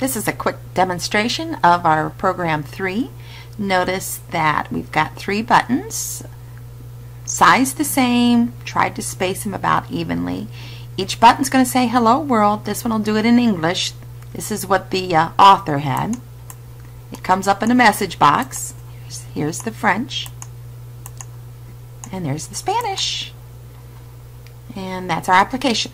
This is a quick demonstration of our program 3. Notice that we've got three buttons, size the same, tried to space them about evenly. Each button's going to say hello world. This one will do it in English. This is what the uh, author had. It comes up in a message box. Here's, here's the French. And there's the Spanish. And that's our application.